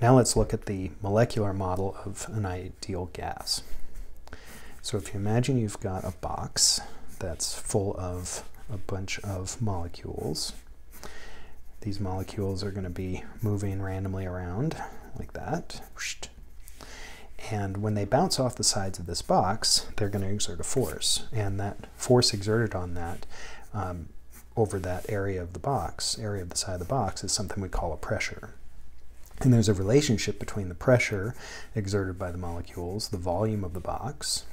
Now let's look at the molecular model of an ideal gas. So if you imagine you've got a box that's full of a bunch of molecules. These molecules are going to be moving randomly around like that. And when they bounce off the sides of this box, they're going to exert a force. And that force exerted on that um, over that area of the box, area of the side of the box, is something we call a pressure. And there's a relationship between the pressure exerted by the molecules, the volume of the box,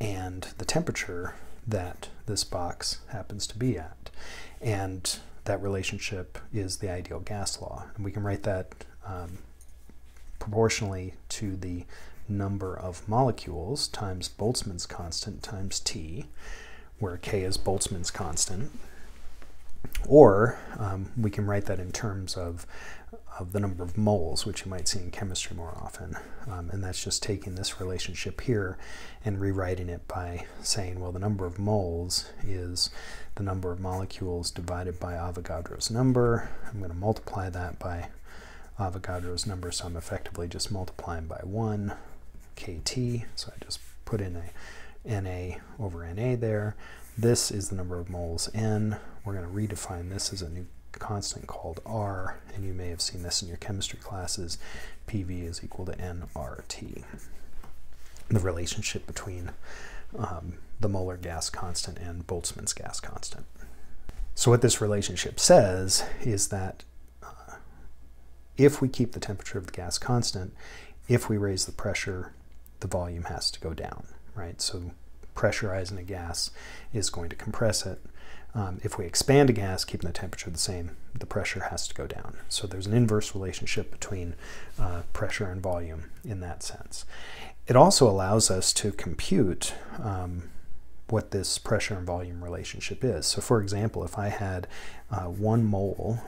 and the temperature that this box happens to be at. And that relationship is the ideal gas law. And we can write that um, proportionally to the number of molecules times Boltzmann's constant times T, where K is Boltzmann's constant. Or um, we can write that in terms of of the number of moles, which you might see in chemistry more often. Um, and that's just taking this relationship here and rewriting it by saying, well, the number of moles is the number of molecules divided by Avogadro's number. I'm going to multiply that by Avogadro's number, so I'm effectively just multiplying by 1 kT. So I just put in a Na over Na there. This is the number of moles N. We're going to redefine this as a new constant called R, and you may have seen this in your chemistry classes. PV is equal to nRT. The relationship between um, the molar gas constant and Boltzmann's gas constant. So what this relationship says is that uh, if we keep the temperature of the gas constant, if we raise the pressure, the volume has to go down, right? So pressurizing a gas is going to compress it. Um, if we expand a gas, keeping the temperature the same, the pressure has to go down. So there's an inverse relationship between uh, pressure and volume in that sense. It also allows us to compute um, what this pressure and volume relationship is. So for example, if I had uh, one mole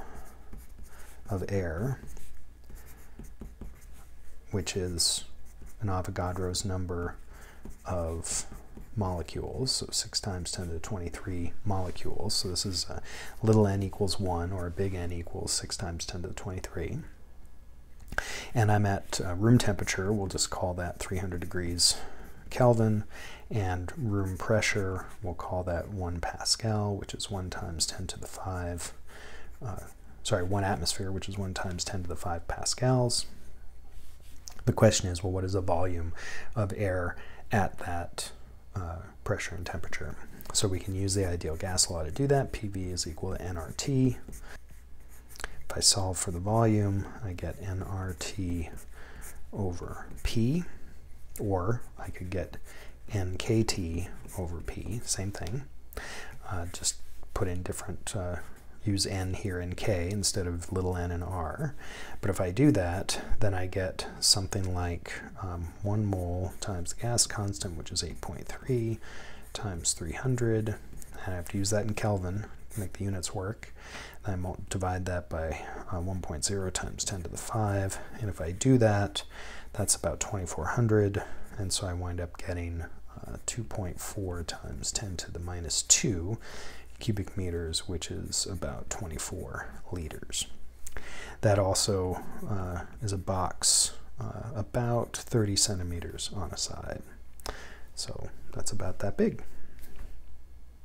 of air, which is an Avogadro's number of molecules, so 6 times 10 to the 23 molecules. So this is a little n equals 1, or a big N equals 6 times 10 to the 23. And I'm at uh, room temperature, we'll just call that 300 degrees Kelvin, and room pressure, we'll call that 1 Pascal, which is 1 times 10 to the 5, uh, sorry, 1 atmosphere, which is 1 times 10 to the 5 pascals. The question is, well, what is the volume of air at that uh, pressure and temperature. So we can use the ideal gas law to do that. PV is equal to nRT. If I solve for the volume, I get nRT over P, or I could get nKT over P, same thing. Uh, just put in different uh, use n here in k instead of little n and r. But if I do that, then I get something like um, 1 mole times the gas constant, which is 8.3, times 300. And I have to use that in Kelvin to make the units work. Then I divide that by uh, 1.0 times 10 to the 5. And if I do that, that's about 2400. And so I wind up getting uh, 2.4 times 10 to the minus 2 cubic meters, which is about 24 liters. That also uh, is a box uh, about 30 centimeters on a side. So that's about that big.